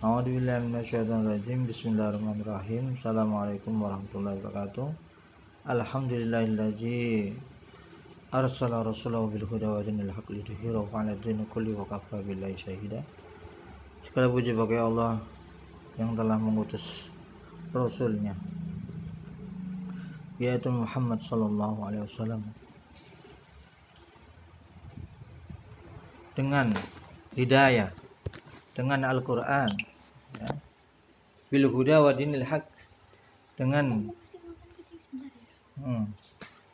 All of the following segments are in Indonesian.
A'udzubillahiminasyaitonirrajim Bismillahirrahmanirrahim. Assalamualaikum warahmatullahi wabarakatuh. Alhamdulillahillazi Arsala rasulahu bil huda wa dinil haq lidhirahu ala dini kulli wa kafa billahi syahida. Segala puji bagi Allah yang telah mengutus Rasulnya yaitu Muhammad sallallahu alaihi wasallam. Dengan hidayah dengan Al-Qur'an. Bil huda wa dinil haq. Dengan hmm,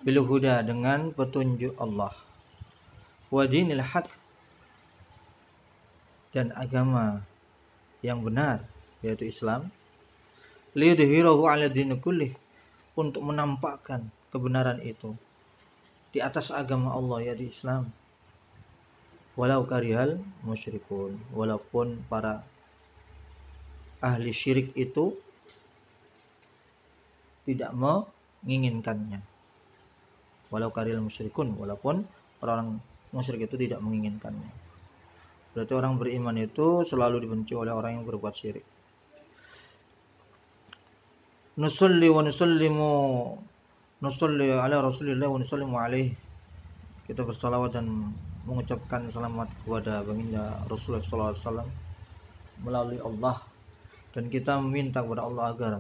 bil huda dengan petunjuk Allah. Wa dinil haq. Dan agama yang benar yaitu Islam. Liyudhhirahu 'ala din kullih. Untuk menampakkan kebenaran itu di atas agama Allah yaitu Islam. Walau karihal musyrikun walaupun para ahli syirik itu tidak menginginkannya. Walau karil musyrikun, walaupun orang musyrik itu tidak menginginkannya. Berarti orang beriman itu selalu dibenci oleh orang yang berbuat syirik. Nusalli wa nusallimu nusalli ala Rasulillah wa nusallimu alaih. Kita bersalawat dan mengucapkan selamat kepada baginda Rasulullah SAW melalui Allah dan kita meminta kepada Allah agar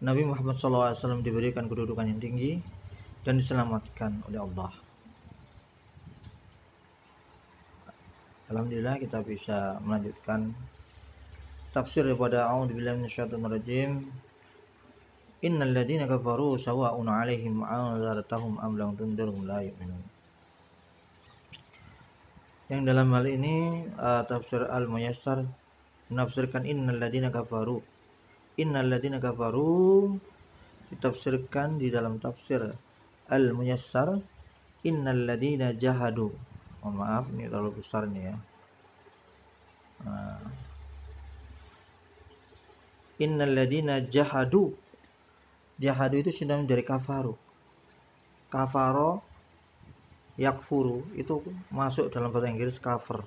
Nabi Muhammad SAW diberikan kedudukan yang tinggi dan diselamatkan oleh Allah. Alhamdulillah kita bisa melanjutkan tafsir daripada A'udzubillahi minasyaitonir rajim. Innal ladzina kafaru sawa'un 'alaihim anzartahum am lam tundirhum la yu'minun. Yang dalam hal ini uh, tafsir Al-Muyassar menafsirkan innal ladina kafaru. Innal ladina kafaru ditafsirkan di dalam tafsir al muyassar innal ladina jahadu. Oh, maaf ini terlalu besar nih ya. Nah. innal ladina jahadu. Jahadu itu sinonim dari kafaru. Kafaro yakfuru. Itu masuk dalam bahasa Inggris cover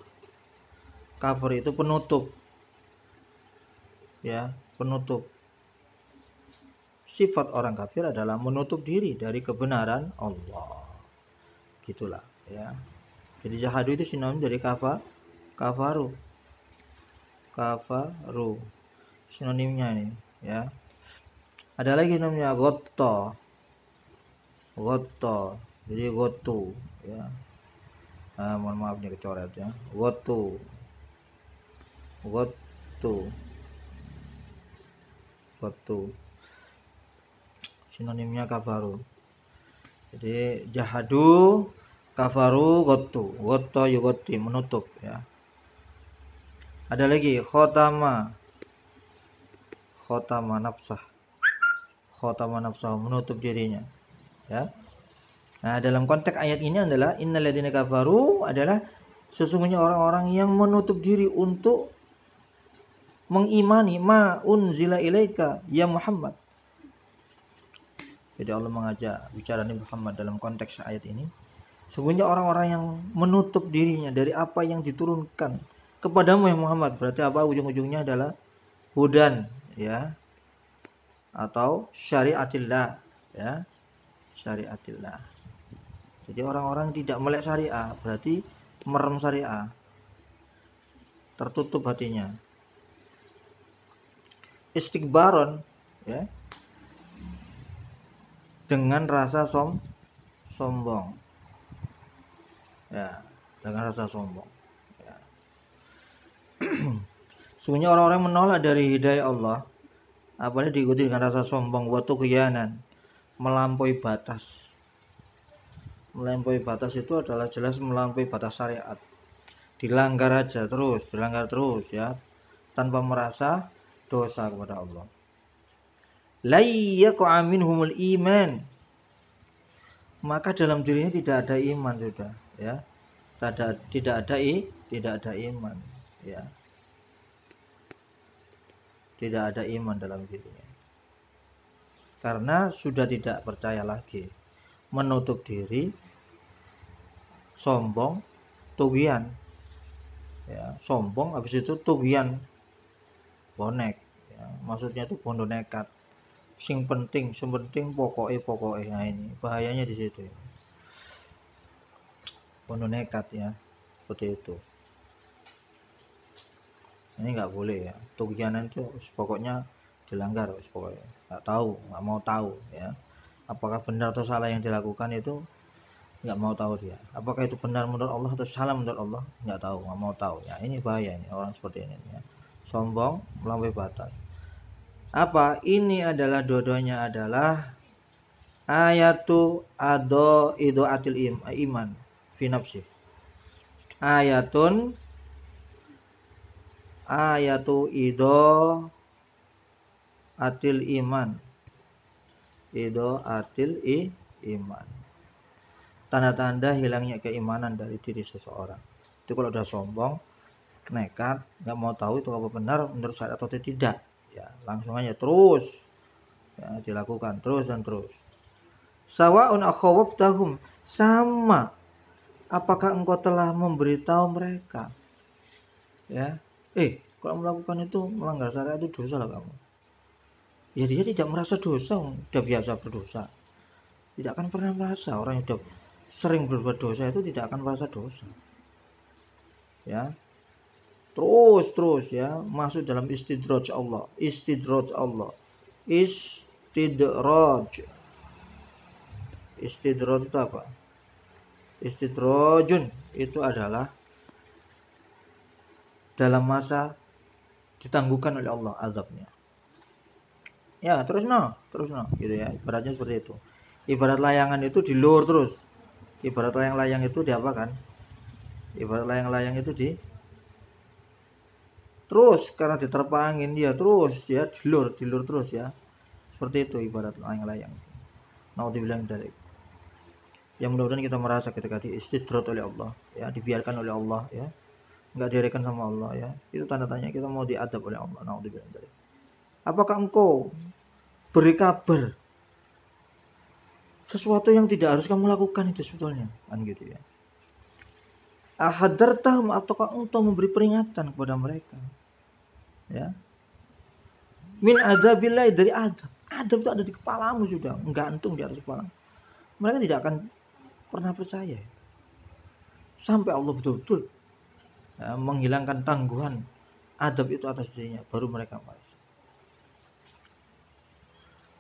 cover itu penutup ya penutup. Sifat orang kafir adalah menutup diri dari kebenaran Allah. Gitulah ya. Jadi jahadu itu sinonim dari kafa kafaru. Kafaru. Sinonimnya ini ya. Ada lagi namanya goto goto jadi gotu ya. Nah, mohon maaf nih kecoret ya. Gotu gotu gotu sinonimnya kafaru. Jadi jahadu kafaru gotu goto yugoti menutup ya. Ada lagi khotama. Khotama nafsah. Khotama nafsah menutup dirinya ya. Nah dalam konteks ayat ini adalah innalladzina kafaru adalah sesungguhnya orang-orang yang menutup diri untuk mengimani ma unzila ilaika ya Muhammad. Jadi Allah mengajak bicara Nabi Muhammad dalam konteks ayat ini. Sungguhnya orang-orang yang menutup dirinya dari apa yang diturunkan kepadamu ya Muhammad. Berarti apa ujung-ujungnya adalah hudan ya atau syariatillah ya syariatillah. Jadi orang-orang tidak melek syariah berarti merem syariah. Tertutup hatinya istikbaron ya dengan rasa som sombong. Ya dengan rasa sombong ya. Sungguhnya orang-orang menolak dari hidayah Allah apalagi diikuti dengan rasa sombong waktu keyanan melampaui batas. Melampaui batas itu adalah jelas melampaui batas syariat. Dilanggar aja terus dilanggar terus ya. Tanpa merasa dosa kepada Allah. La minhumul iman. Maka dalam dirinya tidak ada iman sudah, ya. Tidak ada tidak ada i, tidak ada iman, ya. Tidak ada iman dalam dirinya. Karena sudah tidak percaya lagi. Menutup diri sombong, tugian. Ya, sombong habis itu tugian bonek. Ya. maksudnya itu bondo nekat. Sing penting sing penting pokoknya pokoknya nah ini. Bahayanya di situ ya. bondo nekat ya seperti itu. Ini nggak boleh ya. Tugianan itu pokoknya dilanggar pokoknya. Nggak tahu nggak mau tahu ya. Apakah benar atau salah yang dilakukan itu nggak mau tahu dia. Apakah itu benar menurut Allah atau salah menurut Allah nggak tahu nggak mau tahu. Ya ini bahaya ini orang seperti ini ya sombong melampaui batas. Apa? Ini adalah dua-duanya adalah ayatu ado ido atil im, iman finapsi ayatun ayatu ido atil iman. Ido atil i iman. Tanda-tanda hilangnya keimanan dari diri seseorang. Itu kalau udah sombong nekat nggak mau tahu itu apa benar menurut saya atau tidak. Ya langsung aja terus. Ya, dilakukan terus dan terus. Sawaun tahum sama. Apakah engkau telah memberitahu mereka? Ya eh kalau melakukan itu melanggar syariat itu dosa lah kamu. Ya dia tidak merasa dosa udah biasa berdosa. Tidak akan pernah merasa orang yang udah sering berbuat dosa itu tidak akan merasa dosa. Ya terus terus ya masuk dalam istidraj Allah. Istidraj Allah. Istidraj. Istidraj itu apa? Istidrajun. Itu adalah dalam masa ditangguhkan oleh Allah azabnya. Ya terus no terus no. Gitu ya ibaratnya seperti itu. Ibarat layangan itu di luar terus. Ibarat layang-layang itu diapakan ibarat layang-layang itu di terus karena diterpa angin dia terus ya dilur dilur terus ya. Seperti itu ibarat layang-layang. Mau dibilang dari yang mudah-mudahan kita merasa ketika diistidrot oleh Allah ya dibiarkan oleh Allah ya. Nggak dirikan sama Allah ya. Itu tanda tanya kita mau diadab oleh Allah dibilang dari apakah engkau beri kabar sesuatu yang tidak harus kamu lakukan itu sebetulnya? Kan gitu ya ahadartahum ataukah engkau memberi peringatan kepada mereka? Ya. Min adabillah dari adab. Adab itu ada di kepalamu sudah menggantung di atas kepala. Mereka tidak akan pernah percaya. Sampai Allah betul-betul ya, menghilangkan tangguhan adab itu atas dirinya baru mereka merasa.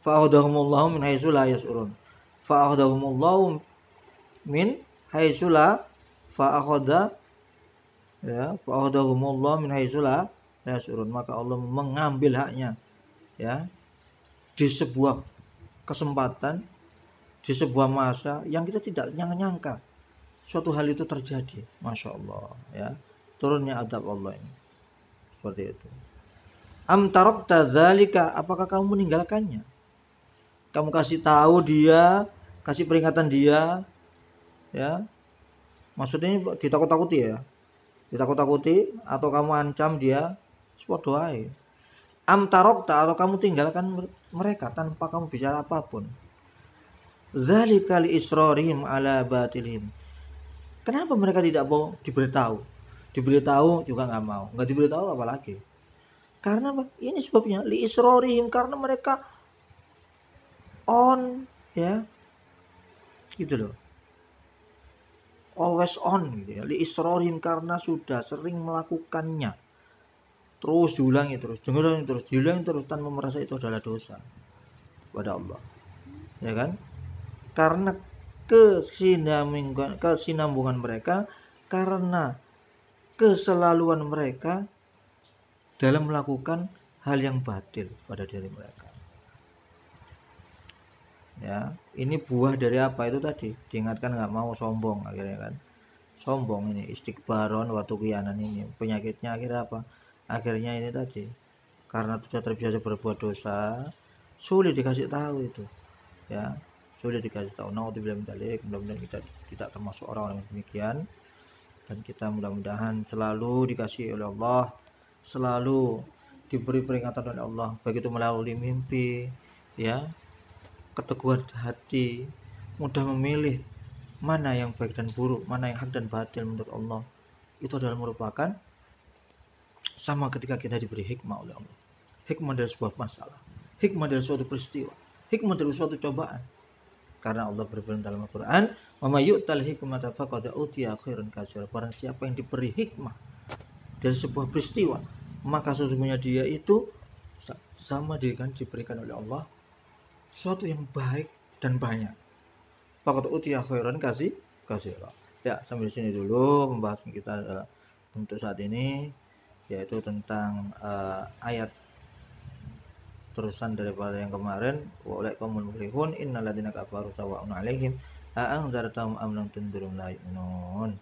Fa'udahumullahu min haitsu la yas'urun min haitsula fa'akhadha ya fa'akhadahumullahu min haitsula yasurun maka Allah mengambil haknya ya di sebuah kesempatan di sebuah masa yang kita tidak nyangka-nyangka suatu hal itu terjadi. Masya Allah ya. Turunnya adab Allah ini. Seperti itu. Am tarabta apakah kamu meninggalkannya? Kamu kasih tahu dia kasih peringatan dia ya maksudnya ditakut-takuti ya? Ditakut-takuti atau kamu ancam dia? Sebuah doa am tarokta atau kamu tinggalkan mereka tanpa kamu bicara apa pun. Dzalika li israrihim ala batilihim. Kenapa mereka tidak mau diberitahu? Diberitahu juga nggak mau. Nggak diberitahu apalagi. Karena apa? Ini sebabnya. Li israrihim karena mereka on ya. Gitu loh always on gitu ya. Li isrorim karena sudah sering melakukannya. Terus diulangi terus diulangi terus diulangi terus tanpa merasa itu adalah dosa kepada Allah. Ya kan? Karena kesinambungan kesinambungan mereka karena keselaluan mereka dalam melakukan hal yang batil pada diri mereka ya ini buah dari apa itu tadi? Diingatkan nggak mau sombong akhirnya kan? Sombong ini istiqbaron waktu kianan ini. Penyakitnya akhirnya apa? Akhirnya ini tadi karena sudah terbiasa berbuat dosa sulit dikasih tahu itu. Ya sulit dikasih tahu. Nah bilang dalik mudah-mudahan kita tidak termasuk orang-orang yang demikian. Dan kita mudah-mudahan selalu dikasih oleh Allah selalu diberi peringatan oleh Allah begitu melalui mimpi ya keteguhan hati, mudah memilih mana yang baik dan buruk, mana yang hak dan batil menurut Allah. Itu adalah merupakan sama ketika kita diberi hikmah oleh Allah. hikmah dari sebuah masalah, hikmah dari suatu peristiwa, hikmah dari suatu cobaan. Karena Allah berfirman dalam Al-Quran, "Wa yu'tal hikmata faqad utiya khairan katsira." Barang siapa yang diberi hikmah dari sebuah peristiwa, maka sesungguhnya dia itu sama dengan diberikan oleh Allah sesuatu yang baik dan banyak. Faqad utiya khairan kasih katsira. Ya, sampai sini dulu pembahasan kita untuk saat ini yaitu tentang uh, ayat terusan daripada yang kemarin wa ulaikumul muflihun innalladzina kafaru sawa'un 'alaihim a anzartahum am lam tundirum la yu'minun.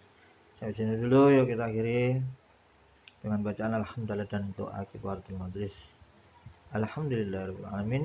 Sampai sini dulu yuk kita akhiri dengan bacaan alhamdulillah dan doa kifaratul majlis. Alhamdulillahirabbil alamin.